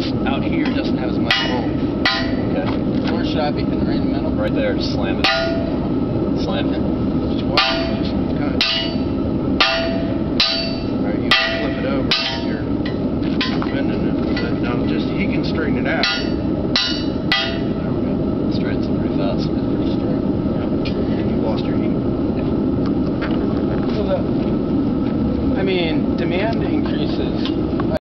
because out here doesn't have as much room. Okay. Or shopping in the right in the middle. Right there, just slam it. Slam it. Just watch it. Just kind of. Alright, you flip it over. You're bending it. Now just, he can straighten it out.